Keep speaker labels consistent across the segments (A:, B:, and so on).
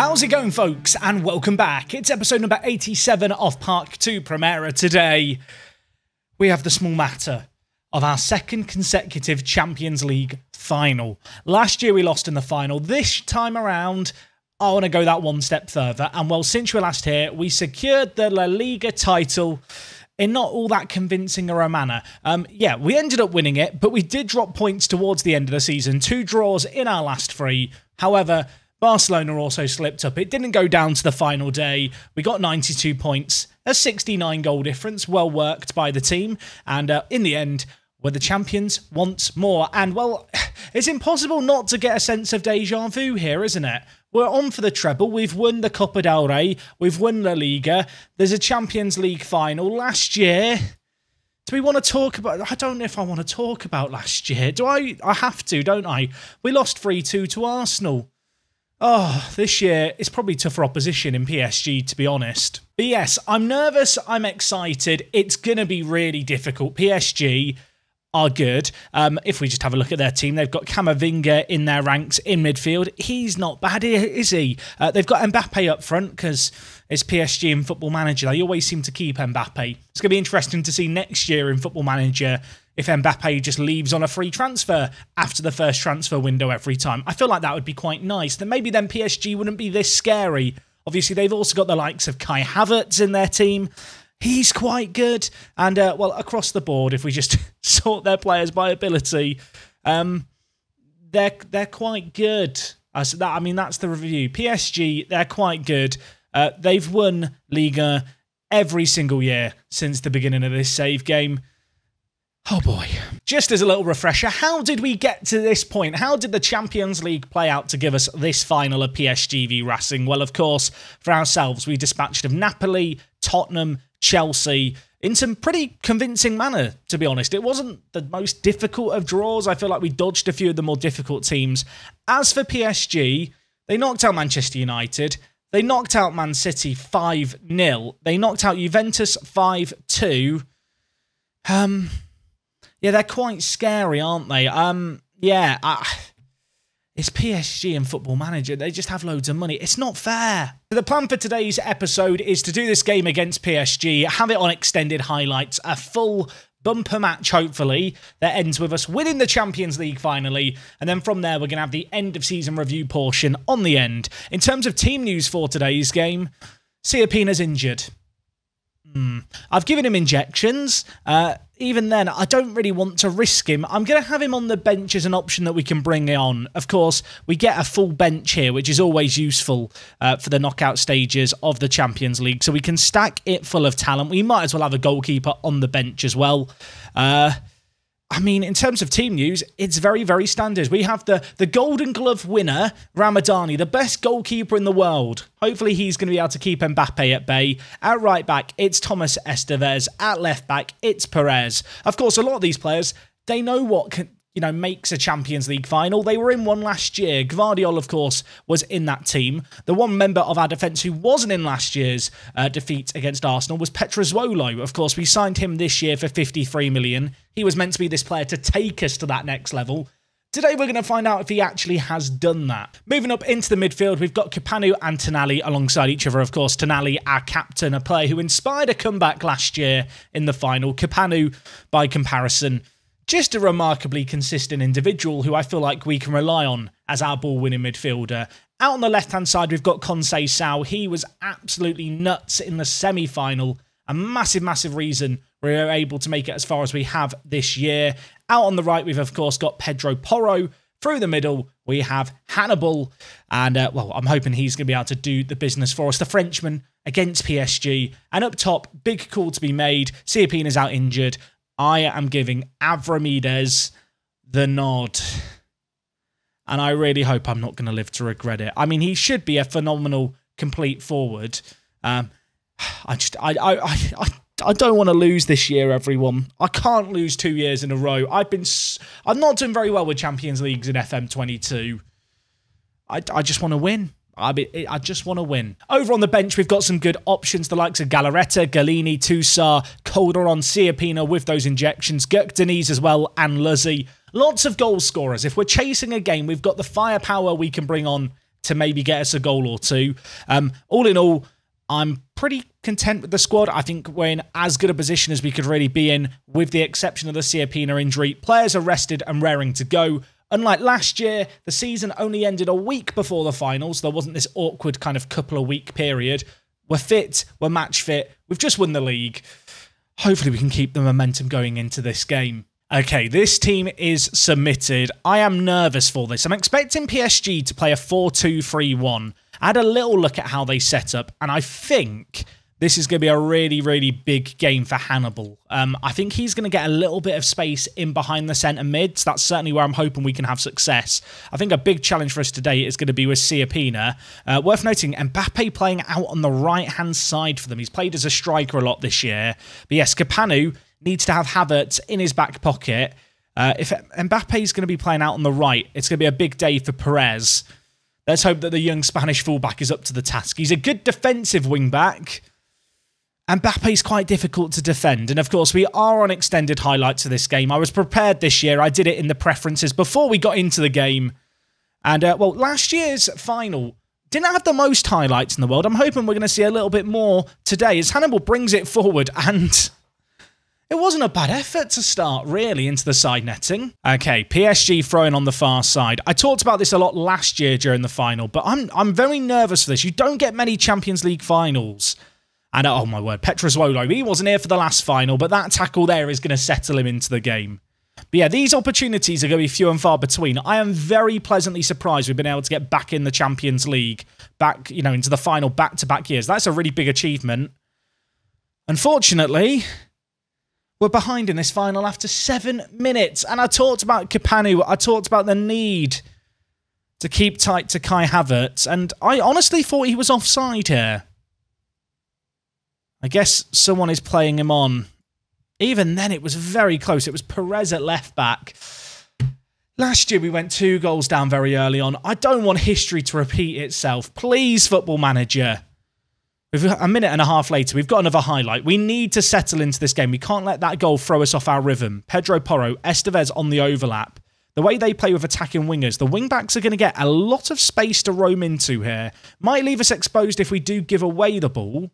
A: How's it going, folks? And welcome back. It's episode number 87 of Park to Primera. Today, we have the small matter of our second consecutive Champions League final. Last year, we lost in the final. This time around, I want to go that one step further. And well, since we were last here, we secured the La Liga title in not all that convincing a manner. Um, yeah, we ended up winning it, but we did drop points towards the end of the season. Two draws in our last three. However, Barcelona also slipped up. It didn't go down to the final day. We got 92 points, a 69 goal difference, well worked by the team. And uh, in the end, we're the champions once more. And well, it's impossible not to get a sense of deja vu here, isn't it? We're on for the treble. We've won the Copa del Rey. We've won La Liga. There's a Champions League final last year. Do we want to talk about? I don't know if I want to talk about last year. Do I? I have to, don't I? We lost 3 2 to Arsenal. Oh, this year it's probably tougher opposition in PSG, to be honest. But yes, I'm nervous. I'm excited. It's going to be really difficult. PSG are good. Um, if we just have a look at their team, they've got Camavinga in their ranks in midfield. He's not bad, is he? Uh, they've got Mbappe up front because it's PSG in Football Manager. They always seem to keep Mbappe. It's going to be interesting to see next year in Football Manager if Mbappe just leaves on a free transfer after the first transfer window every time. I feel like that would be quite nice. Then maybe then PSG wouldn't be this scary. Obviously, they've also got the likes of Kai Havertz in their team he's quite good. And uh, well, across the board, if we just sort their players by ability, um, they're they're quite good. I that. I mean, that's the review. PSG, they're quite good. Uh, they've won Liga every single year since the beginning of this save game. Oh boy. Just as a little refresher, how did we get to this point? How did the Champions League play out to give us this final of PSG v Racing? Well, of course, for ourselves, we dispatched of Napoli, Tottenham, Chelsea in some pretty convincing manner, to be honest. It wasn't the most difficult of draws. I feel like we dodged a few of the more difficult teams. As for PSG, they knocked out Manchester United. They knocked out Man City 5 0. They knocked out Juventus 5 2. Um, yeah, they're quite scary, aren't they? Um, yeah, I, it's PSG and Football Manager. They just have loads of money. It's not fair. The plan for today's episode is to do this game against PSG, have it on extended highlights, a full bumper match, hopefully, that ends with us winning the Champions League finally. And then from there, we're going to have the end of season review portion on the end. In terms of team news for today's game, Siapina's injured. Hmm. I've given him injections. Uh, even then, I don't really want to risk him. I'm going to have him on the bench as an option that we can bring on. Of course, we get a full bench here, which is always useful uh, for the knockout stages of the Champions League. So we can stack it full of talent. We might as well have a goalkeeper on the bench as well. Uh, I mean, in terms of team news, it's very, very standard. We have the, the Golden Glove winner, Ramadani, the best goalkeeper in the world. Hopefully, he's going to be able to keep Mbappe at bay. At right back, it's Thomas Estevez. At left back, it's Perez. Of course, a lot of these players, they know what can, you know, makes a Champions League final. They were in one last year. Gvardiol, of course, was in that team. The one member of our defence who wasn't in last year's uh, defeat against Arsenal was Petrozuolo. Of course, we signed him this year for 53 million. He was meant to be this player to take us to that next level. Today we're going to find out if he actually has done that. Moving up into the midfield, we've got Kapanu and Tonali alongside each other. Of course, Tonali, our captain, a player who inspired a comeback last year in the final. Kapanu, by comparison, just a remarkably consistent individual who I feel like we can rely on as our ball winning midfielder. Out on the left hand side, we've got Conceição. He was absolutely nuts in the semi final. A massive, massive reason we were able to make it as far as we have this year. Out on the right, we've of course got Pedro Porro. Through the middle, we have Hannibal. And, uh, well, I'm hoping he's going to be able to do the business for us. The Frenchman against PSG. And up top, big call to be made. Siapina is out injured. I am giving Avramides the nod. And I really hope I'm not going to live to regret it. I mean, he should be a phenomenal complete forward. Um, I just, I, I, I, I don't want to lose this year, everyone. I can't lose two years in a row. I've been, I'm not doing very well with Champions Leagues in FM22. I, I just want to win. I mean, I just want to win. Over on the bench, we've got some good options. The likes of Galarreta, Gollini, Tousart, Calderon, Siapina with those injections, Gökdeniz as well, and Luzzi. Lots of goal scorers. If we're chasing a game, we've got the firepower we can bring on to maybe get us a goal or two. Um, all in all, I'm pretty content with the squad. I think we're in as good a position as we could really be in, with the exception of the Siapina injury. Players are rested and raring to go. Unlike last year, the season only ended a week before the finals. There wasn't this awkward kind of couple of week period. We're fit, we're match fit, we've just won the league. Hopefully, we can keep the momentum going into this game. Okay, this team is submitted. I am nervous for this. I'm expecting PSG to play a 4 2 3 1. I had a little look at how they set up, and I think this is going to be a really, really big game for Hannibal. Um, I think he's going to get a little bit of space in behind the centre mids. That's certainly where I'm hoping we can have success. I think a big challenge for us today is going to be with Siapina. Uh, worth noting, Mbappe playing out on the right hand side for them. He's played as a striker a lot this year. But yes, Kapanu needs to have Havertz in his back pocket. Uh, if Mbappe is going to be playing out on the right, it's going to be a big day for Perez. Let's hope that the young Spanish fullback is up to the task. He's a good defensive wingback. Mbappe is quite difficult to defend. And of course, we are on extended highlights of this game. I was prepared this year. I did it in the preferences before we got into the game. And, uh, well, last year's final didn't have the most highlights in the world. I'm hoping we're going to see a little bit more today as Hannibal brings it forward. And it wasn't a bad effort to start, really, into the side netting. Okay, PSG throwing on the far side. I talked about this a lot last year during the final, but I'm, I'm very nervous for this. You don't get many Champions League finals and oh my word, Petrozuolo, he wasn't here for the last final, but that tackle there is going to settle him into the game. But yeah, these opportunities are going to be few and far between. I am very pleasantly surprised we've been able to get back in the Champions League, back, you know, into the final back to back years. That's a really big achievement. Unfortunately, we're behind in this final after seven minutes. And I talked about Kapanu, I talked about the need to keep tight to Kai Havertz, and I honestly thought he was offside here. I guess someone is playing him on. Even then, it was very close. It was Perez at left back. Last year, we went two goals down very early on. I don't want history to repeat itself. Please, football manager. A minute and a half later, we've got another highlight. We need to settle into this game. We can't let that goal throw us off our rhythm. Pedro Porro, Estevez on the overlap. The way they play with attacking wingers, the wingbacks are going to get a lot of space to roam into here. Might leave us exposed if we do give away the ball.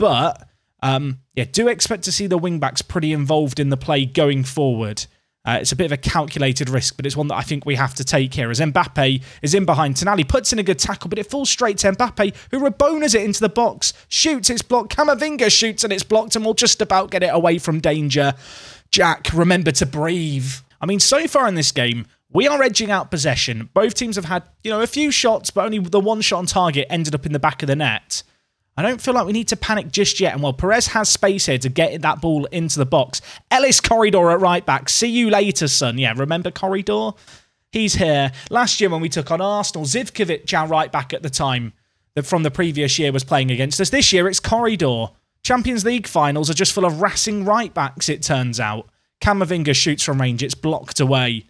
A: But um, yeah, do expect to see the wingbacks pretty involved in the play going forward. Uh, it's a bit of a calculated risk, but it's one that I think we have to take here. As Mbappe is in behind, Tonali puts in a good tackle, but it falls straight to Mbappe, who reboners it into the box, shoots, it's blocked. Camavinga shoots and it's blocked, and we'll just about get it away from danger. Jack, remember to breathe. I mean, so far in this game, we are edging out possession. Both teams have had, you know, a few shots, but only the one shot on target ended up in the back of the net. I don't feel like we need to panic just yet. And while Perez has space here to get that ball into the box, Ellis Corridor at right back. See you later, son. Yeah, remember Corridor? He's here. Last year when we took on Arsenal, Zivkovic, our right back at the time, that from the previous year was playing against us. This year it's Corridor. Champions League finals are just full of racing right backs, it turns out. Camavinga shoots from range, it's blocked away.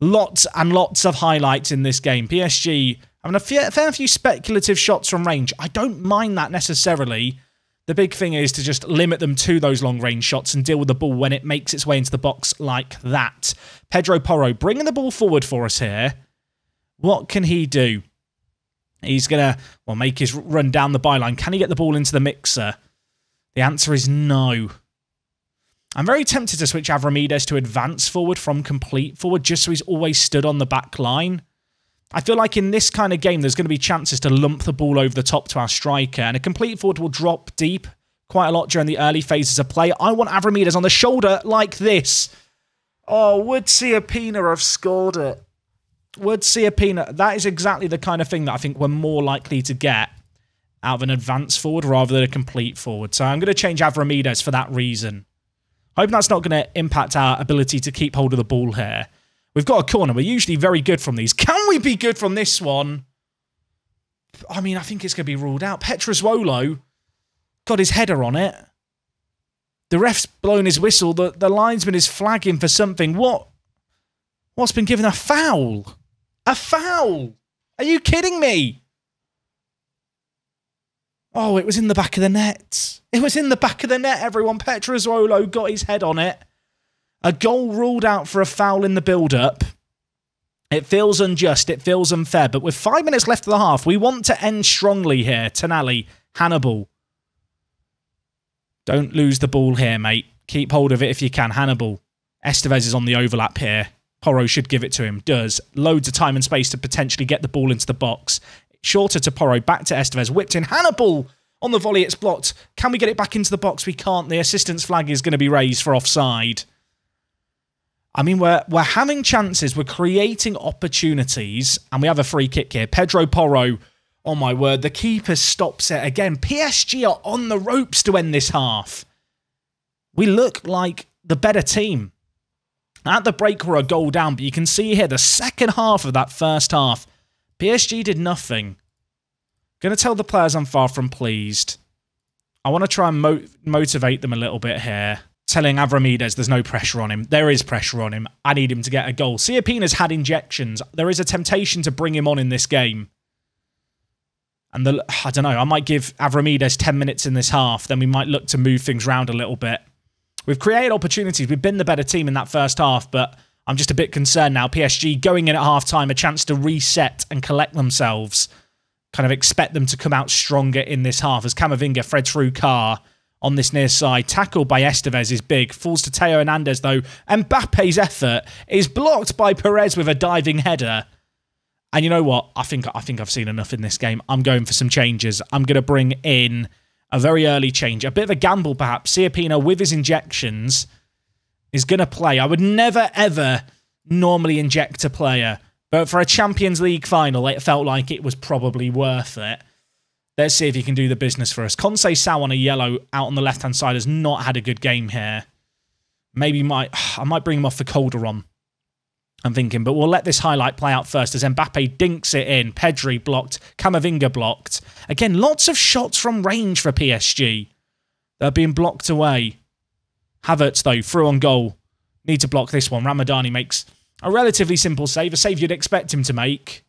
A: Lots and lots of highlights in this game. PSG I mean, a fair few speculative shots from range. I don't mind that necessarily. The big thing is to just limit them to those long range shots and deal with the ball when it makes its way into the box like that. Pedro Porro bringing the ball forward for us here. What can he do? He's going to well make his run down the byline. Can he get the ball into the mixer? The answer is no. I'm very tempted to switch Avramides to advance forward from complete forward just so he's always stood on the back line. I feel like in this kind of game, there's going to be chances to lump the ball over the top to our striker, and a complete forward will drop deep quite a lot during the early phases of play. I want Avramides on the shoulder like this. Oh, would Siapina have scored it? Would Siapina... That is exactly the kind of thing that I think we're more likely to get out of an advanced forward rather than a complete forward. So I'm going to change Avramides for that reason. Hope that's not going to impact our ability to keep hold of the ball here. We've got a corner. We're usually very good from these. Can we be good from this one? I mean, I think it's going to be ruled out. Petrozuolo got his header on it. The ref's blown his whistle. The, the linesman is flagging for something. What? What's been given? A foul? A foul? Are you kidding me? Oh, it was in the back of the net. It was in the back of the net, everyone. Petrozuolo got his head on it. A goal ruled out for a foul in the build up. It feels unjust, it feels unfair, but with five minutes left of the half, we want to end strongly here. Tonali, Hannibal. Don't lose the ball here, mate. Keep hold of it if you can. Hannibal. Estevez is on the overlap here. Porro should give it to him. Does. Loads of time and space to potentially get the ball into the box. Shorter to Porro, back to Estevez. Whipped in. Hannibal on the volley. It's blocked. Can we get it back into the box? We can't. The assistance flag is going to be raised for offside. I mean, we're we're having chances, we're creating opportunities, and we have a free kick here. Pedro Porro, oh my word, the keeper stops it again. PSG are on the ropes to end this half. We look like the better team. At the break, we're a goal down, but you can see here the second half of that first half, PSG did nothing. Gonna tell the players I'm far from pleased. I want to try and mo motivate them a little bit here telling Avramides there's no pressure on him. There is pressure on him. I need him to get a goal. Siapina's had injections. There is a temptation to bring him on in this game. And the I don't know, I might give Avramides 10 minutes in this half, then we might look to move things around a little bit. We've created opportunities. We've been the better team in that first half, but I'm just a bit concerned now. PSG going in at half time, a chance to reset and collect themselves. Kind of expect them to come out stronger in this half as Camavinga, Fred through Car, on this near side. Tackled by Estevez is big. Falls to Theo Hernandez, though. Mbappe's effort is blocked by Perez with a diving header. And you know what? I think I think I've seen enough in this game. I'm going for some changes. I'm going to bring in a very early change. A bit of a gamble, perhaps. Siapina, with his injections, is going to play. I would never, ever normally inject a player. But for a Champions League final, it felt like it was probably worth it. Let's see if he can do the business for us. Conceição on a yellow out on the left-hand side has not had a good game here. Maybe might I might bring him off for Calderon. I'm thinking, but we'll let this highlight play out first as Mbappe dinks it in. Pedri blocked. Camavinga blocked. Again, lots of shots from range for PSG. They're being blocked away. Havertz, though, through on goal. Need to block this one. Ramadani makes a relatively simple save, a save you'd expect him to make.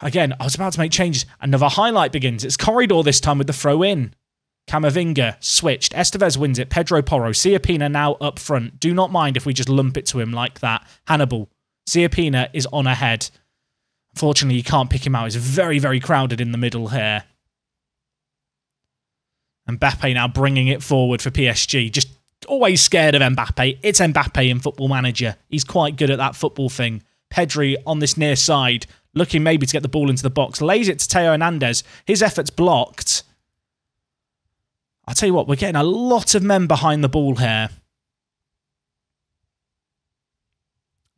A: Again, I was about to make changes. Another highlight begins. It's Corridor this time with the throw in. Camavinga switched. Estevez wins it. Pedro Porro. Siapina now up front. Do not mind if we just lump it to him like that. Hannibal. Siapina is on ahead. Unfortunately, you can't pick him out. He's very, very crowded in the middle here. Mbappe now bringing it forward for PSG. Just always scared of Mbappe. It's Mbappe in Football Manager. He's quite good at that football thing. Pedri on this near side looking maybe to get the ball into the box, lays it to Theo Hernandez. His effort's blocked. I'll tell you what, we're getting a lot of men behind the ball here.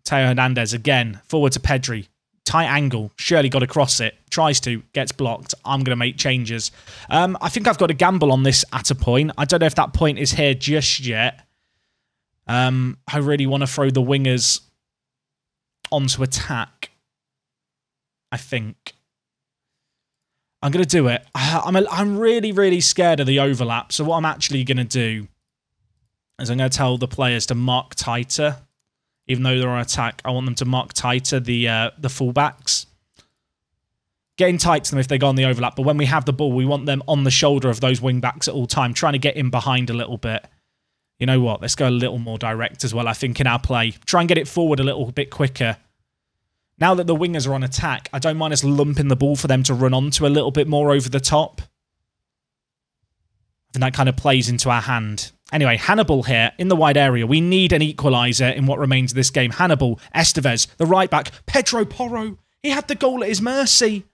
A: Theo Hernandez again, forward to Pedri. Tight angle, surely got across it. Tries to, gets blocked. I'm going to make changes. Um, I think I've got a gamble on this at a point. I don't know if that point is here just yet. Um, I really want to throw the wingers onto attack. I think. I'm going to do it. I'm, a, I'm really, really scared of the overlap. So what I'm actually going to do is I'm going to tell the players to mark tighter. Even though they're on attack, I want them to mark tighter the uh, the fullbacks. Getting tight to them if they go on the overlap. But when we have the ball, we want them on the shoulder of those wing backs at all time, trying to get in behind a little bit. You know what? Let's go a little more direct as well, I think, in our play. Try and get it forward a little bit quicker. Now that the wingers are on attack, I don't mind us lumping the ball for them to run onto a little bit more over the top. And that kind of plays into our hand. Anyway, Hannibal here in the wide area. We need an equaliser in what remains of this game. Hannibal, Estevez, the right back, Pedro Porro. He had the goal at his mercy.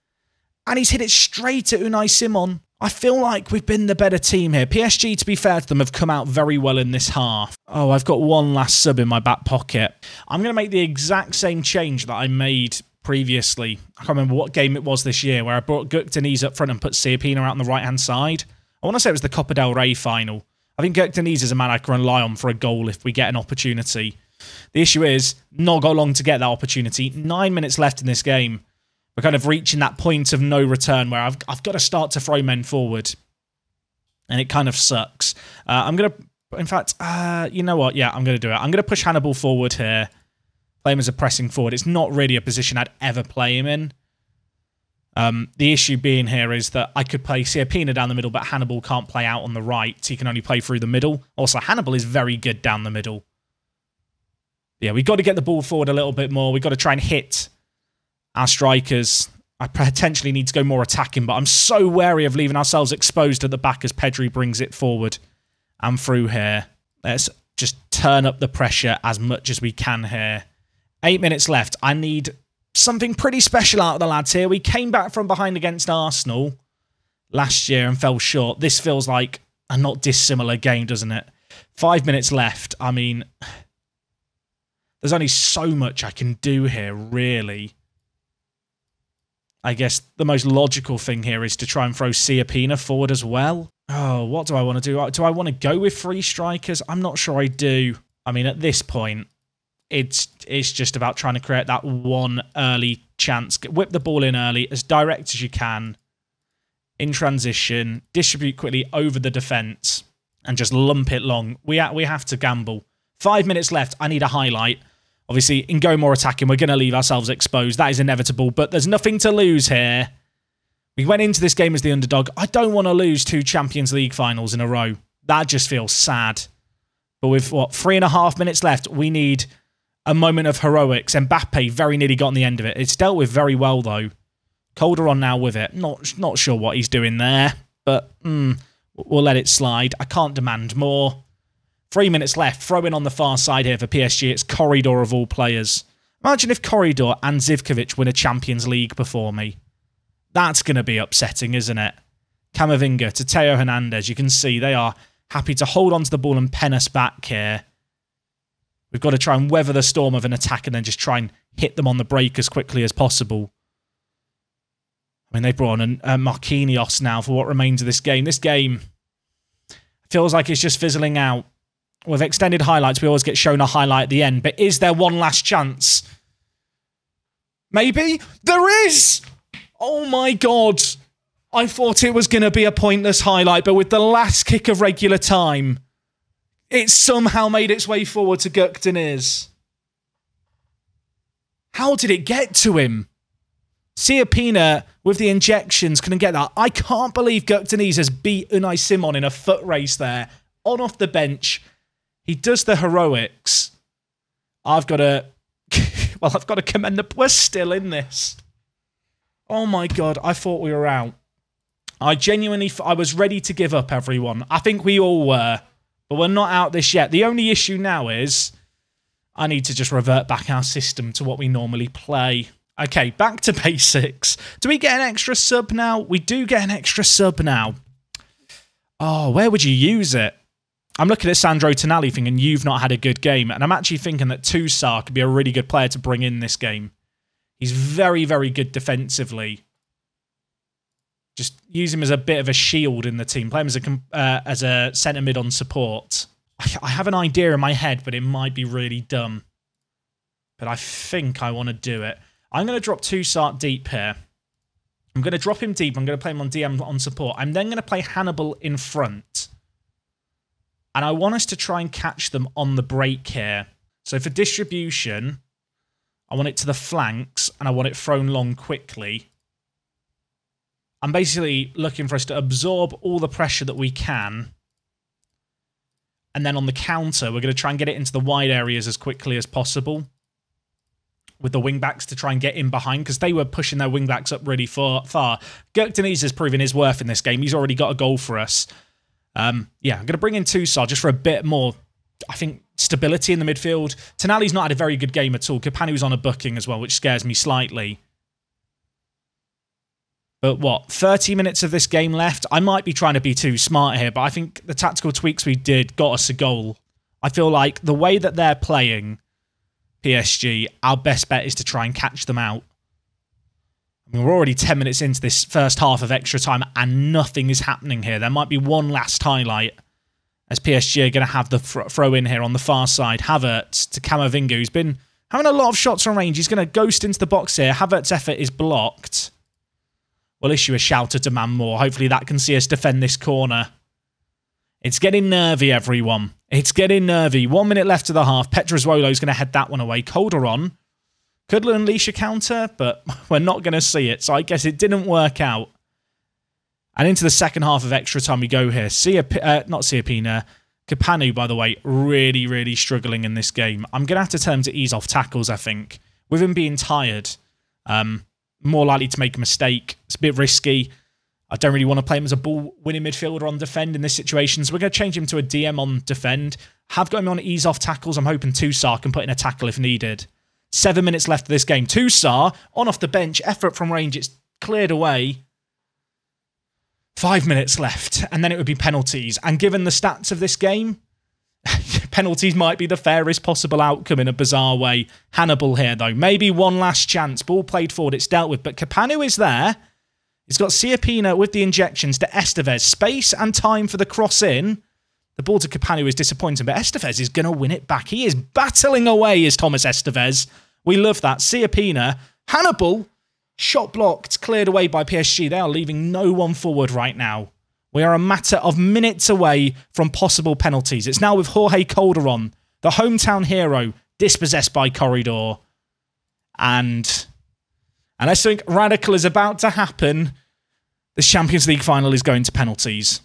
A: And he's hit it straight at Unai Simon. I feel like we've been the better team here. PSG, to be fair to them, have come out very well in this half. Oh, I've got one last sub in my back pocket. I'm going to make the exact same change that I made previously. I can't remember what game it was this year where I brought Gökdeniz up front and put Siapina out on the right-hand side. I want to say it was the Copa del Rey final. I think Gökdeniz is a man I can rely on for a goal if we get an opportunity. The issue is, not got long to get that opportunity. Nine minutes left in this game we're kind of reaching that point of no return where I've, I've got to start to throw men forward. And it kind of sucks. Uh, I'm going to, in fact, uh, you know what? Yeah, I'm going to do it. I'm going to push Hannibal forward here. Play him as a pressing forward. It's not really a position I'd ever play him in. Um, the issue being here is that I could play Siapina down the middle, but Hannibal can't play out on the right. He can only play through the middle. Also, Hannibal is very good down the middle. Yeah, we've got to get the ball forward a little bit more. We've got to try and hit our strikers. I potentially need to go more attacking, but I'm so wary of leaving ourselves exposed at the back as Pedri brings it forward and through here. Let's just turn up the pressure as much as we can here. Eight minutes left. I need something pretty special out of the lads here. We came back from behind against Arsenal last year and fell short. This feels like a not dissimilar game, doesn't it? Five minutes left. I mean, there's only so much I can do here, really. I guess the most logical thing here is to try and throw Siapina forward as well. Oh, what do I want to do? Do I want to go with three strikers? I'm not sure I do. I mean, at this point, it's it's just about trying to create that one early chance. Whip the ball in early, as direct as you can, in transition, distribute quickly over the defence, and just lump it long. We, ha- we have to gamble. Five minutes left. I need a highlight. Obviously, in going more attacking, we're going to leave ourselves exposed. That is inevitable, but there's nothing to lose here. We went into this game as the underdog. I don't want to lose two Champions League finals in a row. That just feels sad. But with, what, three and a half minutes left, we need a moment of heroics. Mbappe very nearly got on the end of it. It's dealt with very well, though. Calderon now with it. Not, not sure what he's doing there, but mm, we'll let it slide. I can't demand more. Three minutes left. Throw in on the far side here for PSG. It's Corridor of all players. Imagine if Corridor and Zivkovic win a Champions League before me. That's going to be upsetting, isn't it? Camavinga to Theo Hernandez. You can see they are happy to hold on to the ball and pen us back here. We've got to try and weather the storm of an attack and then just try and hit them on the break as quickly as possible. I mean, they brought on a, a uh, Marquinhos now for what remains of this game. This game feels like it's just fizzling out with extended highlights, we always get shown a highlight at the end. But is there one last chance? Maybe there is. Oh my god. I thought it was going to be a pointless highlight, but with the last kick of regular time, it somehow made its way forward to Gökdeniz. How did it get to him? Siapina with the injections couldn't get that. I can't believe Gökdeniz has beat Unai Simon in a foot race there, on off the bench. He does the heroics. I've got to. well, I've got to commend the. We're still in this. Oh my god! I thought we were out. I genuinely. I was ready to give up. Everyone. I think we all were, but we're not out this yet. The only issue now is. I need to just revert back our system to what we normally play. Okay, back to basics. Do we get an extra sub now? We do get an extra sub now. Oh, where would you use it? I'm looking at Sandro Tonali thinking you've not had a good game, and I'm actually thinking that Tousart could be a really good player to bring in this game. He's very, very good defensively. Just use him as a bit of a shield in the team. Play him as a uh, as a centre mid on support. I, have an idea in my head, but it might be really dumb. But I think I want to do it. I'm going to drop Tousart deep here. I'm going to drop him deep. I'm going to play him on DM on support. I'm then going to play Hannibal in front. And I want us to try and catch them on the break here. So for distribution, I want it to the flanks and I want it thrown long quickly. I'm basically looking for us to absorb all the pressure that we can. And then on the counter, we're going to try and get it into the wide areas as quickly as possible. With the wingbacks to try and get in behind because they were pushing their wingbacks up really far. far. Gökdeniz has proven his worth in this game. He's already got a goal for us. Um, yeah, I'm going to bring in Tousart just for a bit more, I think, stability in the midfield. Tonali's not had a very good game at all. Kapanu's on a booking as well, which scares me slightly. But what, 30 minutes of this game left? I might be trying to be too smart here, but I think the tactical tweaks we did got us a goal. I feel like the way that they're playing PSG, our best bet is to try and catch them out. I mean, we're already 10 minutes into this first half of extra time and nothing is happening here. There might be one last highlight as PSG are going to have the throw in here on the far side. Havertz to Camavinga, who's been having a lot of shots on range. He's going to ghost into the box here. Havertz's effort is blocked. We'll issue a shout to demand more. Hopefully that can see us defend this corner. It's getting nervy, everyone. It's getting nervy. One minute left to the half. Petrozuolo is going to head that one away. Calderon could unleash a counter, but we're not going to see it. So I guess it didn't work out. And into the second half of extra time we go here. Sia, uh, not Siapina. Kapanu, by the way, really, really struggling in this game. I'm going to have to tell him to ease off tackles, I think. With him being tired, um, more likely to make a mistake. It's a bit risky. I don't really want to play him as a ball winning midfielder on defend in this situation. So we're going to change him to a DM on defend. Have got him on ease off tackles. I'm hoping Tousart can put in a tackle if needed. Seven minutes left of this game. Tousart on off the bench, effort from range. It's cleared away. Five minutes left, and then it would be penalties. And given the stats of this game, penalties might be the fairest possible outcome in a bizarre way. Hannibal here, though. Maybe one last chance. Ball played forward, it's dealt with. But Kapanu is there. He's got Siapina with the injections to Estevez. Space and time for the cross in. The ball to Kapanu is disappointing, but Estevez is going to win it back. He is battling away, is Thomas Estevez. We love that. Siapina. Hannibal Shot blocked, cleared away by PSG. They are leaving no one forward right now. We are a matter of minutes away from possible penalties. It's now with Jorge Calderon, the hometown hero, dispossessed by Corridor. And unless something radical is about to happen, the Champions League final is going to penalties.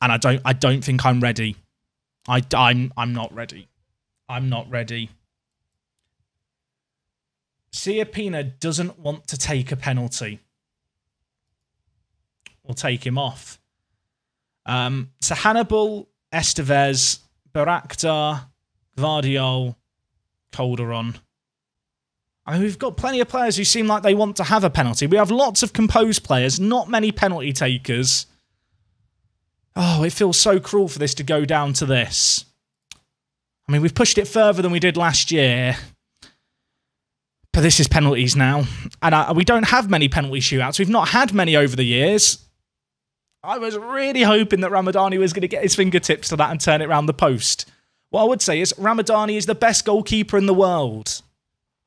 A: And I don't I don't think I'm ready. I, I'm I'm not ready. I'm not ready. Siapina doesn't want to take a penalty. We'll take him off. Um, so Hannibal, Estevez, Bayrakdar, Gvardiol, Calderon. I mean, we've got plenty of players who seem like they want to have a penalty. We have lots of composed players, not many penalty takers. Oh, it feels so cruel for this to go down to this. I mean, we've pushed it further than we did last year. But this is penalties now. And uh, we don't have many penalty shootouts. We've not had many over the years. I was really hoping that Ramadani was going to get his fingertips to that and turn it around the post. What I would say is Ramadani is the best goalkeeper in the world.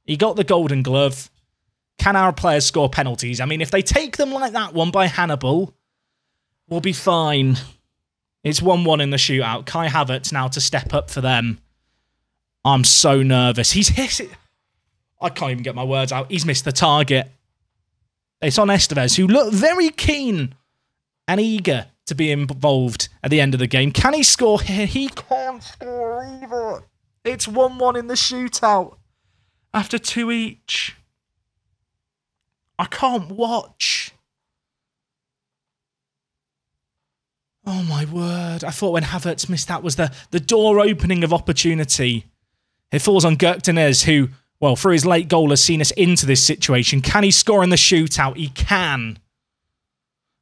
A: He got the golden glove. Can our players score penalties? I mean, if they take them like that one by Hannibal, we'll be fine. It's 1 1 in the shootout. Kai Havertz now to step up for them. I'm so nervous. He's hit it. I can't even get my words out. He's missed the target. It's on Estevez, who looked very keen and eager to be involved at the end of the game. Can he score here? He can't score either. It's 1 1 in the shootout after two each. I can't watch. Oh my word. I thought when Havertz missed that was the, the door opening of opportunity. It falls on Gökdeniz, who well, through his late goal, has seen us into this situation. Can he score in the shootout? He can.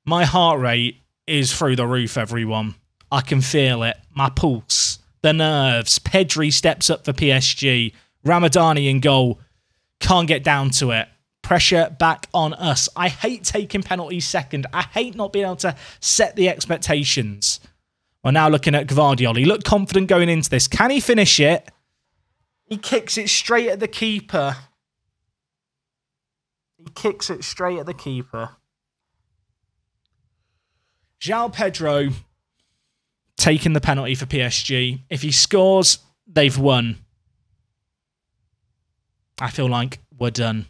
A: My heart rate is through the roof, everyone. I can feel it. My pulse, the nerves. Pedri steps up for PSG. Ramadani in goal. Can't get down to it. Pressure back on us. I hate taking penalties second. I hate not being able to set the expectations. We're now looking at Gvardiol. He looked confident going into this. Can he finish it? He kicks it straight at the keeper. He kicks it straight at the keeper. João Pedro taking the penalty for PSG. If he scores, they've won. I feel like we're done.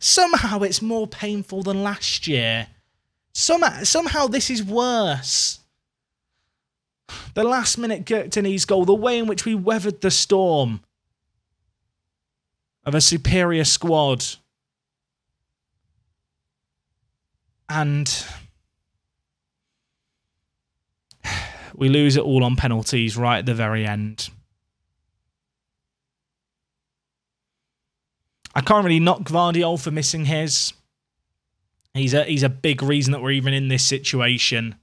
A: Somehow it's more painful than last year. Somehow, somehow this is worse. The last minute Gökdeniz goal, the way in which we weathered the storm of a superior squad. And we lose it all on penalties right at the very end. I can't really knock Gvardiol for missing his. He's a he's a big reason that we're even in this situation.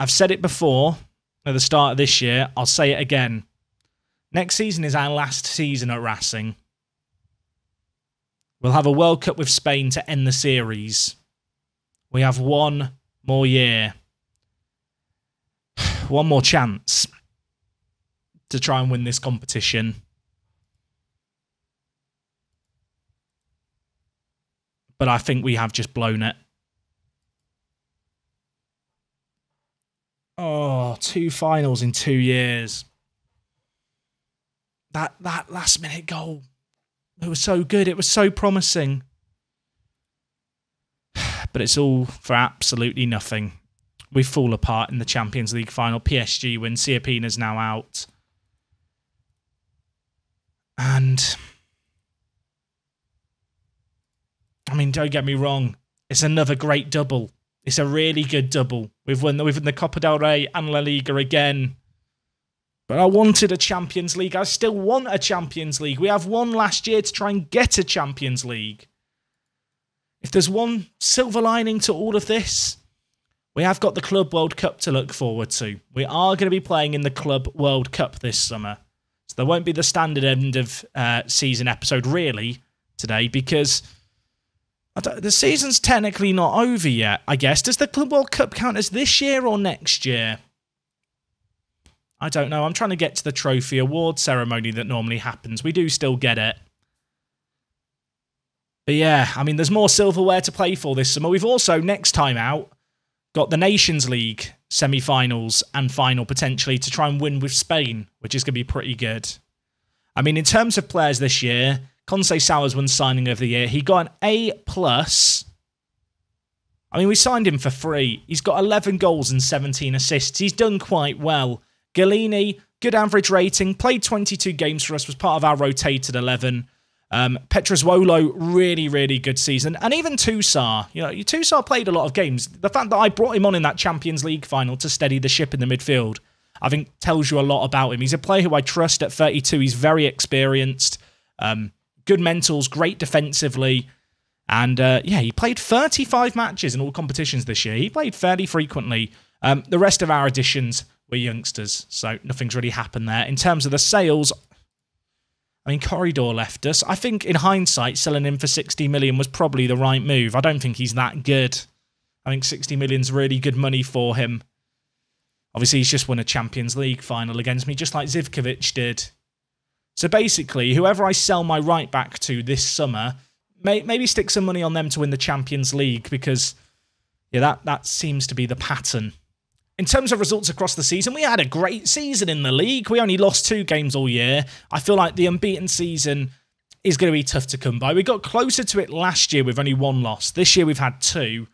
A: I've said it before at the start of this year. I'll say it again. Next season is our last season at Racing. We'll have a World Cup with Spain to end the series. We have one more year. One more chance to try and win this competition. But I think we have just blown it. Oh, two finals in two years. That that last minute goal It was so good. It was so promising. But it's all for absolutely nothing. We fall apart in the Champions League final. PSG win. Siapina's now out. And I mean, don't get me wrong. It's another great double. It's a really good double. We've won, we've won the Copa del Rey and La Liga again. But I wanted a Champions League. I still want a Champions League. We have one last year to try and get a Champions League. If there's one silver lining to all of this, we have got the Club World Cup to look forward to. We are going to be playing in the Club World Cup this summer. So there won't be the standard end of uh, season episode really today because the season's technically not over yet, I guess. Does the Club World Cup count as this year or next year? I don't know. I'm trying to get to the trophy award ceremony that normally happens. We do still get it. But yeah, I mean, there's more silverware to play for this summer. We've also, next time out, got the Nations League semi finals and final potentially to try and win with Spain, which is going to be pretty good. I mean, in terms of players this year, Conceição's won signing of the year. He got an A plus. I mean, we signed him for free. He's got 11 goals and 17 assists. He's done quite well. Gollini, good average rating, played 22 games for us, was part of our rotated 11. Um, really, really good season. And even Tousart, you know, Tousart played a lot of games. The fact that I brought him on in that Champions League final to steady the ship in the midfield, I think tells you a lot about him. He's a player who I trust at 32. He's very experienced. Um, good mentals, great defensively. And uh, yeah, he played 35 matches in all competitions this year. He played fairly frequently. Um, the rest of our additions were youngsters, so nothing's really happened there. In terms of the sales, I mean, Corridor left us. I think in hindsight, selling him for 60 million was probably the right move. I don't think he's that good. I think 60 million's really good money for him. Obviously, he's just won a Champions League final against me, just like Zivkovic did. So basically, whoever I sell my right back to this summer, may, maybe stick some money on them to win the Champions League because, yeah, that, that seems to be the pattern. In terms of results across the season, we had a great season in the league. We only lost two games all year. I feel like the unbeaten season is going to be tough to come by. We got closer to it last year with only one loss. This year we've had two.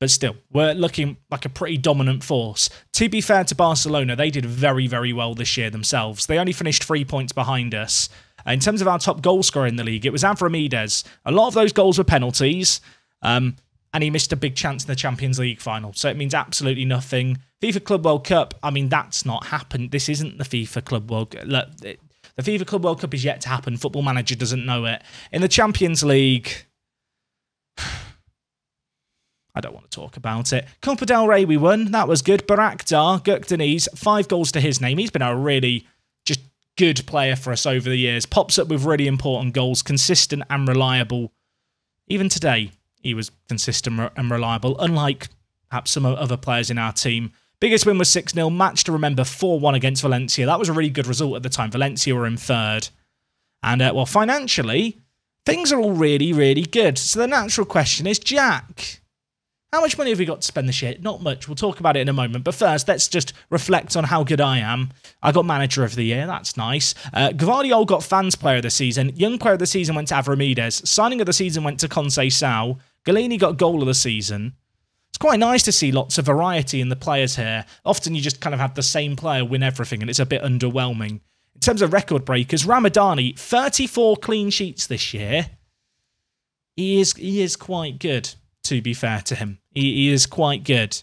A: But still, we're looking like a pretty dominant force. To be fair to Barcelona, they did very, very well this year themselves. They only finished three points behind us. In terms of our top goal scorer in the league, it was Avramides. A lot of those goals were penalties, um, and he missed a big chance in the Champions League final. So it means absolutely nothing. FIFA Club World Cup, I mean, that's not happened. This isn't the FIFA Club World Cup. Look, the FIFA Club World Cup is yet to happen. Football Manager doesn't know it. In the Champions League, I don't want to talk about it. Copa del Rey, we won. That was good. Bayrakdar, Gökdeniz, five goals to his name. He's been a really just good player for us over the years. Pops up with really important goals, consistent and reliable. Even today, he was consistent and reliable, unlike perhaps some other players in our team. Biggest win was 6 0. Match to remember 4 1 against Valencia. That was a really good result at the time. Valencia were in third. And, uh, well, financially, things are all really, really good. So the natural question is Jack, how much money have we got to spend this year? Not much. We'll talk about it in a moment. But first, let's just reflect on how good I am. I got Manager of the Year. That's nice. Uh, got Fans Player of the Season. Young Player of the Season went to Avramides. Signing of the Season went to Conceição. Gollini got Goal of the Season. It's quite nice to see lots of variety in the players here. Often you just kind of have the same player win everything, and it's a bit underwhelming. In terms of record breakers, Ramadani, 34 clean sheets this year. He is, he is quite good to be fair to him. He, he is quite good.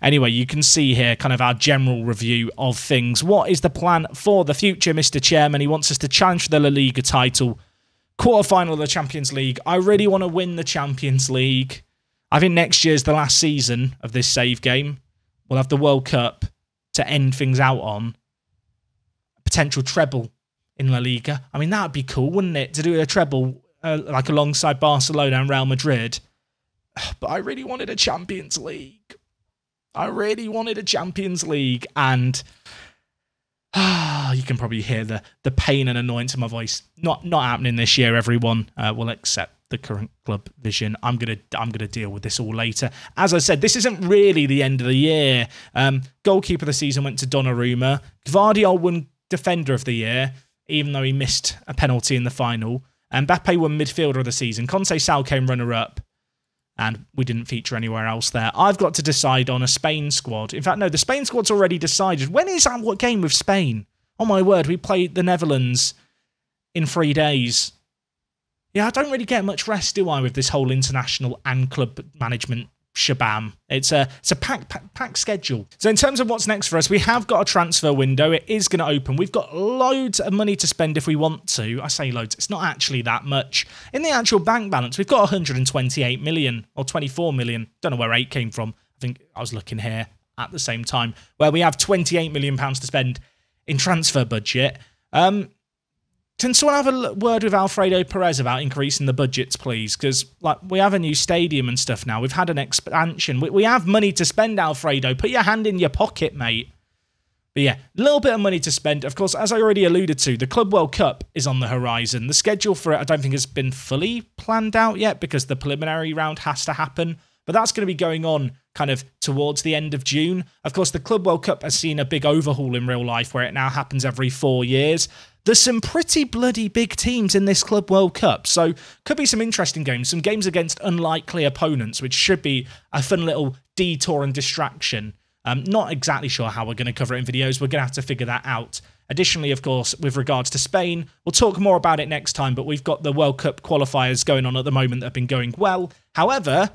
A: Anyway, you can see here kind of our general review of things. What is the plan for the future, Mr. Chairman? He wants us to challenge for the La Liga title, quarterfinal of the Champions League. I really want to win the Champions League. I think next year's the last season of this save game. We'll have the World Cup to end things out on. Potential treble in La Liga. I mean, that would be cool, wouldn't it? To do a treble uh, like alongside Barcelona and Real Madrid. but I really wanted a Champions League. I really wanted a Champions League, and you can probably hear the the pain and annoyance in my voice. Not not happening this year. Everyone uh, will accept the current club vision. I'm gonna I'm gonna deal with this all later. As I said, this isn't really the end of the year. Um, goalkeeper of the season went to Donnarumma. Gvardiol won defender of the year, even though he missed a penalty in the final. And Mbappe won midfielder of the season. Conceição came runner-up and we didn't feature anywhere else there. I've got to decide on a Spain squad. In fact, no, the Spain squad's already decided. When is that what game with Spain? Oh my word, we played the Netherlands in three days. Yeah, I don't really get much rest, do I, with this whole international and club management shabam. It's a it's a packed pack, pack schedule. So in terms of what's next for us, we have got a transfer window. It is going to open. We've got loads of money to spend if we want to. I say loads. It's not actually that much. In the actual bank balance, we've got 128 million or 24 million. Don't know where 8 came from. I think I was looking here at the same time where we have 28 million pounds to spend in transfer budget. Um, can someone have a word with Alfredo Perez about increasing the budgets, please? Because like we have a new stadium and stuff now. We've had an expansion. We, we have money to spend, Alfredo. Put your hand in your pocket, mate. But yeah, a little bit of money to spend. Of course, as I already alluded to, the Club World Cup is on the horizon. The schedule for it, I don't think has been fully planned out yet because the preliminary round has to happen. But that's going to be going on kind of towards the end of June. Of course, the Club World Cup has seen a big overhaul in real life where it now happens every four years. There's some pretty bloody big teams in this Club World Cup, so could be some interesting games, some games against unlikely opponents, which should be a fun little detour and distraction. Um, not exactly sure how we're going to cover it in videos. We're going to have to figure that out. Additionally, of course, with regards to Spain, we'll talk more about it next time, but we've got the World Cup qualifiers going on at the moment that have been going well. However,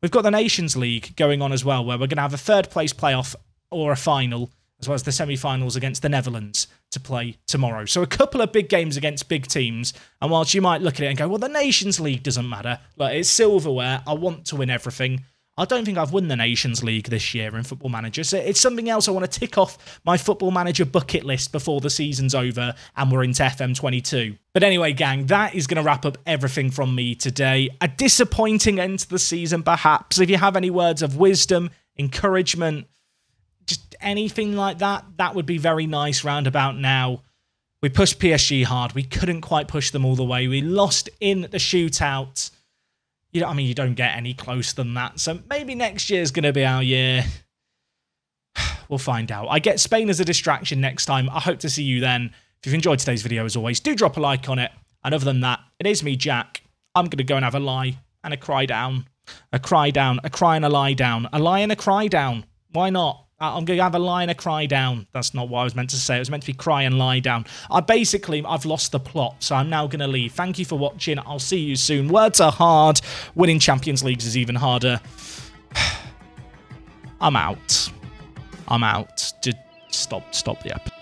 A: we've got the Nations League going on as well, where we're going to have a third place playoff or a final as well as the semi finals against the Netherlands to play tomorrow. So, a couple of big games against big teams. And whilst you might look at it and go, well, the Nations League doesn't matter, like it's silverware, I want to win everything. I don't think I've won the Nations League this year in Football Manager. So it's something else I want to tick off my Football Manager bucket list before the season's over and we're into FM22. But anyway, gang, that is going to wrap up everything from me today. A disappointing end to the season, perhaps. If you have any words of wisdom, encouragement, just anything like that, that would be very nice round about now. We pushed PSG hard. We couldn't quite push them all the way. We lost in the shootout. You know, I mean, you don't get any closer than that. So maybe next year is going to be our year. We'll find out. I get Spain as a distraction next time. I hope to see you then. If you've enjoyed today's video, as always, do drop a like on it. And other than that, it is me, Jack. I'm going to go and have a lie and a cry down. A cry down, a cry and a lie down. A lie and a cry down. Why not? I'm going to have a lie and a cry down. That's not what I was meant to say. It was meant to be cry and lie down. I basically, I've lost the plot, so I'm now going to leave. Thank you for watching. I'll see you soon. Words are hard. Winning Champions Leagues is even harder. I'm out. I'm out. Just stop, stop the episode.